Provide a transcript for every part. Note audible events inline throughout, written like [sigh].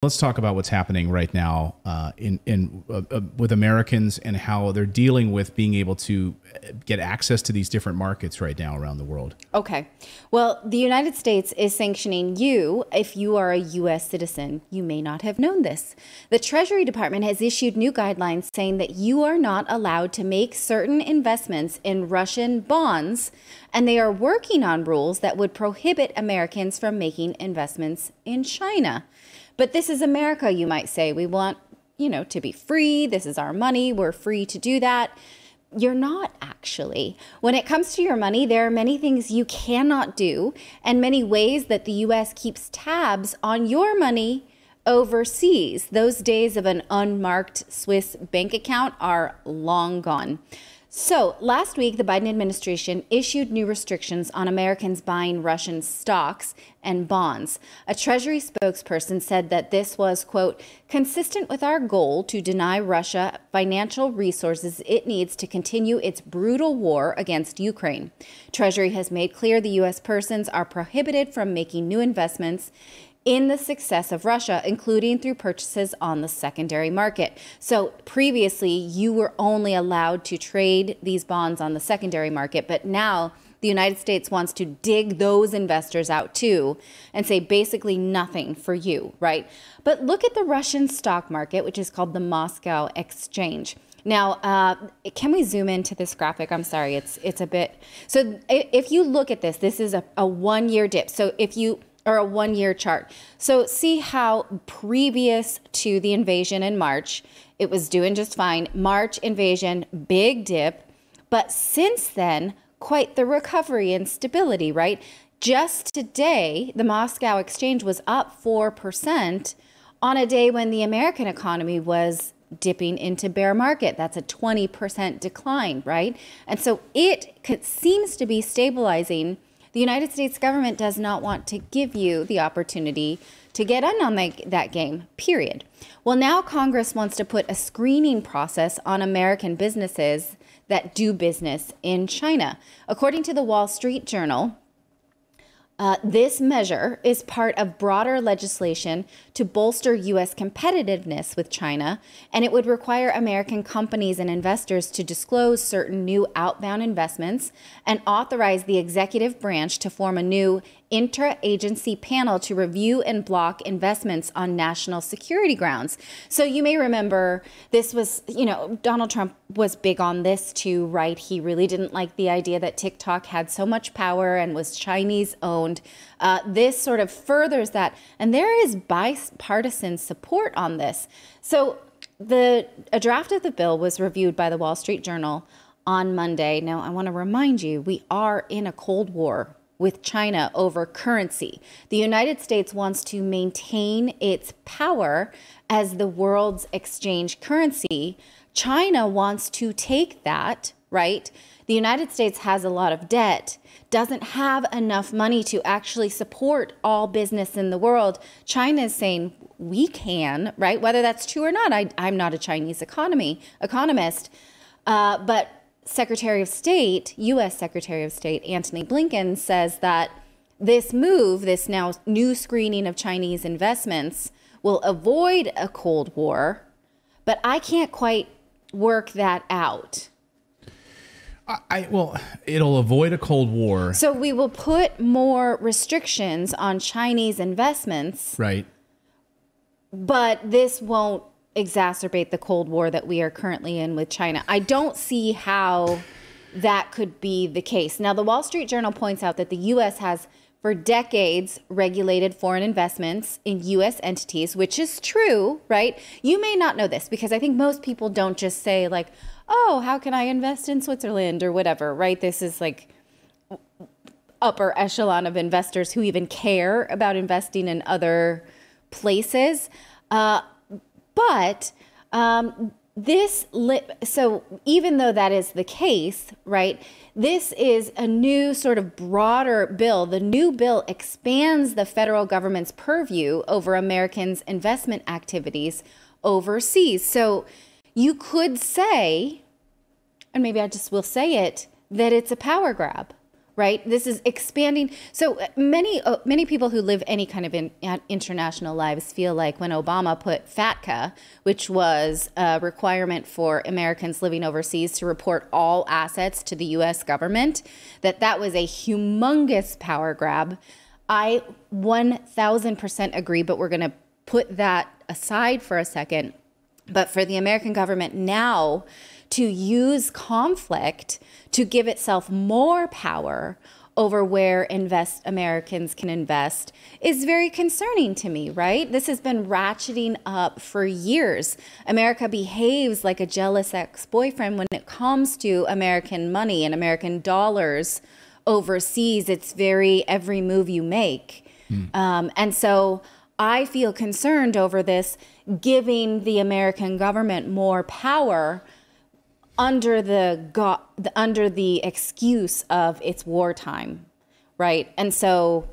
Let's talk about what's happening right now uh, in in uh, uh, with Americans and how they're dealing with being able to get access to these different markets right now around the world. Okay. Well, the United States is sanctioning you if you are a U.S. citizen. You may not have known this. The Treasury Department has issued new guidelines saying that you are not allowed to make certain investments in Russian bonds, and they are working on rules that would prohibit Americans from making investments in China. But this is America, you might say. We want, you know, to be free. This is our money. We're free to do that. You're not actually. When it comes to your money, there are many things you cannot do and many ways that the US keeps tabs on your money overseas. Those days of an unmarked Swiss bank account are long gone. So, last week, the Biden administration issued new restrictions on Americans buying Russian stocks and bonds. A Treasury spokesperson said that this was, quote, consistent with our goal to deny Russia financial resources it needs to continue its brutal war against Ukraine. Treasury has made clear the U.S. persons are prohibited from making new investments in the success of Russia, including through purchases on the secondary market. So previously, you were only allowed to trade these bonds on the secondary market, but now the United States wants to dig those investors out too and say basically nothing for you, right? But look at the Russian stock market, which is called the Moscow Exchange. Now, uh, can we zoom into this graphic? I'm sorry, it's it's a bit. So if you look at this, this is a, a one year dip. So if you or a one year chart. So see how previous to the invasion in March, it was doing just fine. March invasion, big dip. But since then, quite the recovery and stability, right? Just today, the Moscow exchange was up 4% on a day when the American economy was dipping into bear market. That's a 20% decline, right? And so it seems to be stabilizing the United States government does not want to give you the opportunity to get in on that game, period. Well, now Congress wants to put a screening process on American businesses that do business in China. According to the Wall Street Journal, uh, this measure is part of broader legislation to bolster U.S. competitiveness with China, and it would require American companies and investors to disclose certain new outbound investments and authorize the executive branch to form a new interagency panel to review and block investments on national security grounds. So you may remember this was, you know, Donald Trump was big on this too, right? He really didn't like the idea that TikTok had so much power and was Chinese owned. Uh, this sort of furthers that. And there is bipartisan support on this. So the a draft of the bill was reviewed by the Wall Street Journal on Monday. Now, I want to remind you, we are in a Cold War with China over currency. The United States wants to maintain its power as the world's exchange currency. China wants to take that, right? The United States has a lot of debt, doesn't have enough money to actually support all business in the world. China is saying we can, right? Whether that's true or not, I, am not a Chinese economy economist, uh, but Secretary of State, U.S. Secretary of State Antony Blinken says that this move, this now new screening of Chinese investments, will avoid a Cold War, but I can't quite work that out. I, well, it'll avoid a Cold War. So we will put more restrictions on Chinese investments. Right. But this won't exacerbate the Cold War that we are currently in with China. I don't see how that could be the case. Now, the Wall Street Journal points out that the U.S. has for decades regulated foreign investments in U.S. entities, which is true, right? You may not know this because I think most people don't just say, like, oh, how can I invest in Switzerland or whatever, right? This is like upper echelon of investors who even care about investing in other places. Uh, but um, this so even though that is the case right this is a new sort of broader bill. The new bill expands the federal government's purview over americans investment activities overseas. So you could say and maybe i just will say it that it's a power grab right? This is expanding. So uh, many uh, many people who live any kind of in, uh, international lives feel like when Obama put FATCA, which was a requirement for Americans living overseas to report all assets to the U.S. government, that that was a humongous power grab. I 1000% agree, but we're going to put that aside for a second. But for the American government now to use conflict to give itself more power over where invest Americans can invest is very concerning to me, right? This has been ratcheting up for years. America behaves like a jealous ex-boyfriend when it comes to American money and American dollars overseas. It's very every move you make. Hmm. Um, and so I feel concerned over this giving the American government more power under the, go- under the excuse of it's wartime, right? And so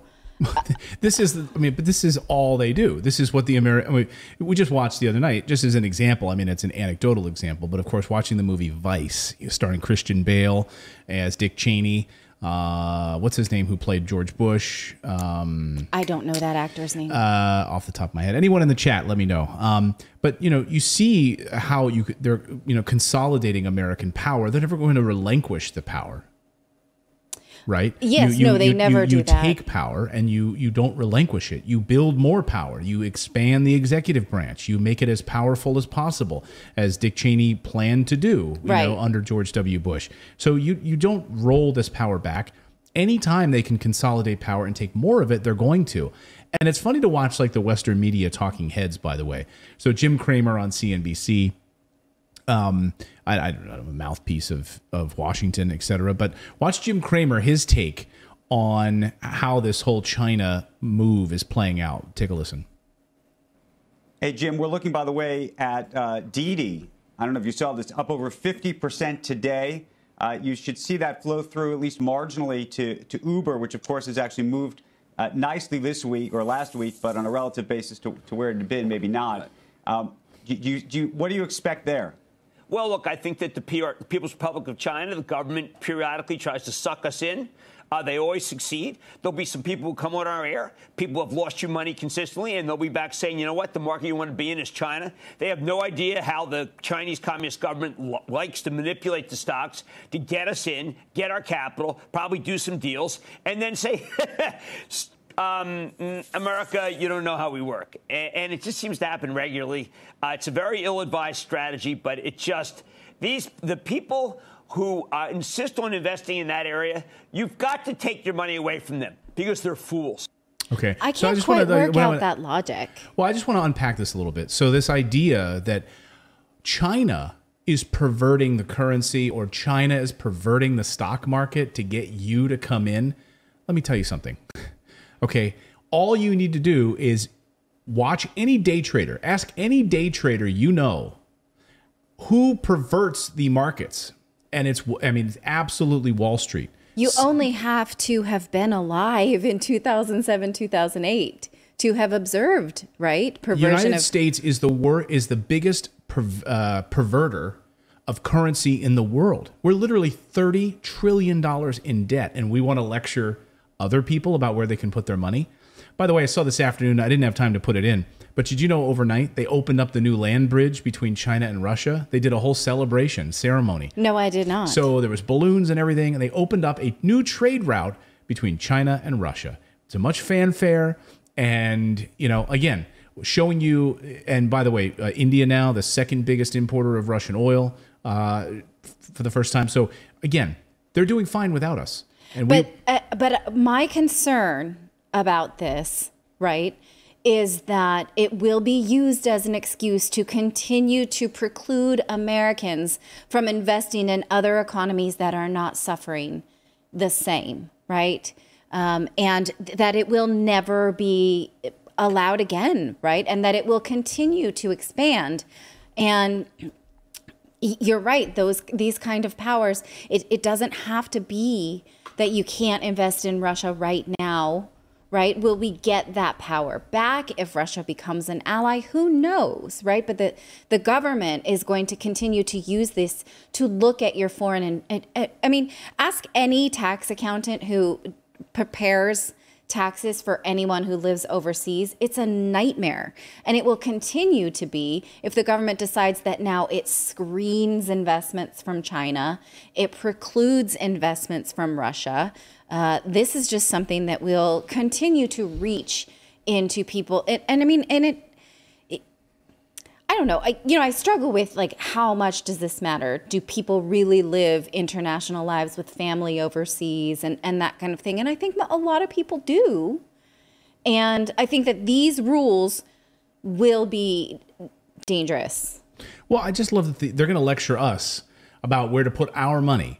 uh, [laughs] this is i mean but this is all they do this is what the american I mean, we just watched the other night just as an example i mean it's an anecdotal example but of course watching the movie vice starring christian bale as dick cheney uh, what's his name who played George Bush? Um, I don't know that actor's name. Uh, off the top of my head. Anyone in the chat, let me know. Um, but you know, you see how you they're you know consolidating American power. They're never going to relinquish the power right? Yes, you, you, no, they you, never you, do you that. take power and you you don't relinquish it. You build more power. You expand the executive branch. You make it as powerful as possible, as Dick Cheney planned to do, you right. know, under George W. Bush. So you you don't roll this power back. Anytime they can consolidate power and take more of it, they're going to. And it's funny to watch like the Western media talking heads, by the way. So Jim Cramer on CNBC um, I, I don't know, a mouthpiece of of Washington, et cetera. But watch Jim Cramer, his take on how this whole China move is playing out. Take a listen. Hey, Jim, we're looking, by the way, at uh, Didi. I don't know if you saw this, up over 50% today. Uh, you should see that flow through at least marginally to, to Uber, which, of course, has actually moved uh, nicely this week or last week, but on a relative basis to, to where it had been, maybe not. Um, do do you, what do you expect there? Well, look, I think that the, PR, People's Republic of China, the government periodically tries to suck us in. Uh, they always succeed. There'll be some people who come on our air, people have lost you money consistently, and they'll be back saying, you know what, the market you want to be in is China. They have no idea how the Chinese Communist government likes to manipulate the stocks to get us in, get our capital, probably do some deals, and then say, [laughs] um, America, you don't know how we work. And, and it just seems to happen regularly. Uh, it's a very ill advised strategy, but it just, these, the people who uh, insist on investing in that area, you've got to take your money away from them because they're fools. Okay. I can't so I just quite wanna, work out that logic. Well, I just want to unpack this a little bit. So this idea that China is perverting the currency or China is perverting the stock market to get you to come in. Let me tell you something. Okay. All you need to do is watch any day trader, ask any day trader you know who perverts the markets. And it's, I mean, it's absolutely Wall Street. You only have to have been alive in 2007, 2008 to have observed, right? Perversion United of- States is the wor- is the biggest uh, perverter of currency in the world. We're literally 30 trillion dollars in debt and we want to lecture other people about where they can put their money. By the way, I saw this afternoon, I didn't have time to put it in, but did you know overnight they opened up the new land bridge between China and Russia? They did a whole celebration ceremony. No, I did not. So there was balloons and everything, and they opened up a new trade route between China and Russia. It's a much fanfare, and you know, again, showing you. And by the way, uh, India now the second biggest importer of Russian oil uh, for the first time. So again, they're doing fine without us. And but we, uh, but my concern about this, right, is that it will be used as an excuse to continue to preclude Americans from investing in other economies that are not suffering the same, right? Um, and that it will never be allowed again, right? And that it will continue to expand. And you're right; those these kind of powers, it, it doesn't have to be that you can't invest in Russia right now, right? Will we get that power back if Russia becomes an ally? Who knows, right? But the, the government is going to continue to use this to look at your foreign. And, and, and I mean, ask any tax accountant who prepares taxes for anyone who lives overseas. It's a nightmare. And it will continue to be if the government decides that now it screens investments from China, it precludes investments from Russia. Uh, this is just something that will continue to reach into people. And, and I mean, and it, I don't know. I you know I struggle with like how much does this matter? Do people really live international lives with family overseas and and that kind of thing? And I think a lot of people do. And I think that these rules will be dangerous. Well, I just love that the, they're going to lecture us about where to put our money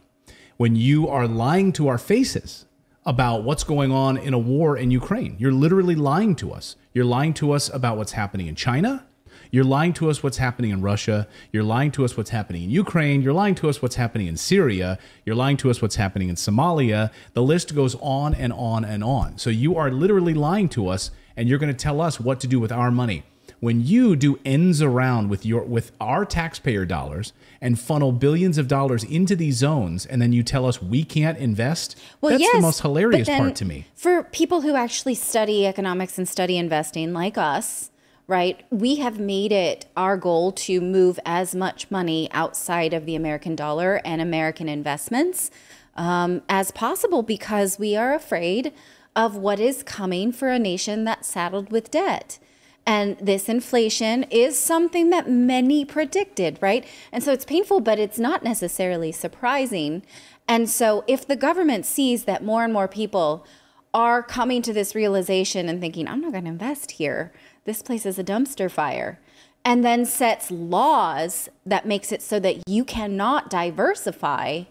when you are lying to our faces about what's going on in a war in Ukraine. You're literally lying to us. You're lying to us about what's happening in China. You're lying to us what's happening in Russia. You're lying to us what's happening in Ukraine. You're lying to us what's happening in Syria. You're lying to us what's happening in Somalia. The list goes on and on and on. So you are literally lying to us and you're going to tell us what to do with our money. When you do ends around with your with our taxpayer dollars and funnel billions of dollars into these zones and then you tell us we can't invest, well, that's yes, the most hilarious part to me. For people who actually study economics and study investing like us, right? We have made it our goal to move as much money outside of the American dollar and American investments um, as possible because we are afraid of what is coming for a nation that's saddled with debt. And this inflation is something that many predicted, right? And so it's painful, but it's not necessarily surprising. And so if the government sees that more and more people are coming to this realization and thinking, I'm not going to invest here, this place is a dumpster fire and then sets laws that makes it so that you cannot diversify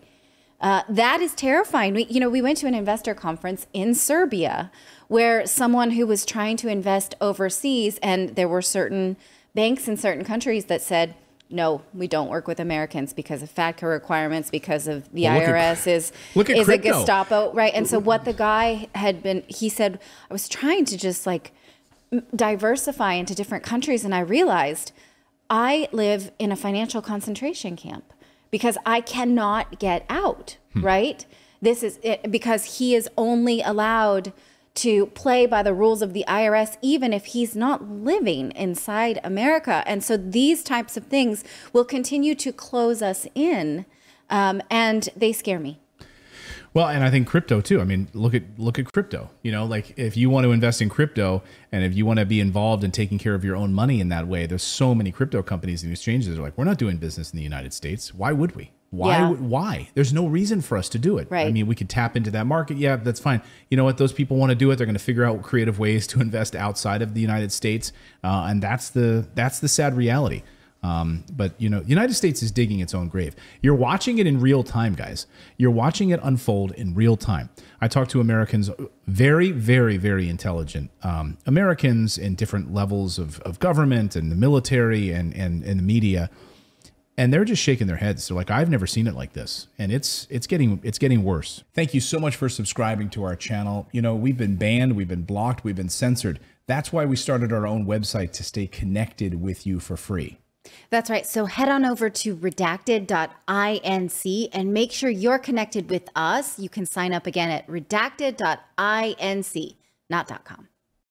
uh, that is terrifying we, you know we went to an investor conference in serbia where someone who was trying to invest overseas and there were certain banks in certain countries that said no, we don't work with Americans because of FATCA requirements, because of the well, IRS at, is is a Gestapo, right? And so what the guy had been, he said, I was trying to just like diversify into different countries, and I realized I live in a financial concentration camp because I cannot get out, hmm. right? This is it, because he is only allowed to play by the rules of the IRS, even if he's not living inside America. And so these types of things will continue to close us in, um, and they scare me. Well, and I think crypto too. I mean, look at look at crypto. You know, like if you want to invest in crypto and if you want to be involved in taking care of your own money in that way, there's so many crypto companies and exchanges that are like, we're not doing business in the United States. Why would we? Why? Yeah. Why? There's no reason for us to do it. Right. I mean, we could tap into that market. Yeah, that's fine. You know what? Those people want to do it. They're going to figure out creative ways to invest outside of the United States, uh, and that's the that's the sad reality. Um, but you know, United States is digging its own grave. You're watching it in real time, guys. You're watching it unfold in real time. I talk to Americans, very, very, very intelligent um, Americans in different levels of, of government and the military and, and, and the media, and they're just shaking their heads. They're like, "I've never seen it like this," and it's it's getting it's getting worse. Thank you so much for subscribing to our channel. You know, we've been banned, we've been blocked, we've been censored. That's why we started our own website to stay connected with you for free. That's right. So head on over to redacted.inc and make sure you're connected with us. You can sign up again at redacted.inc, not .com.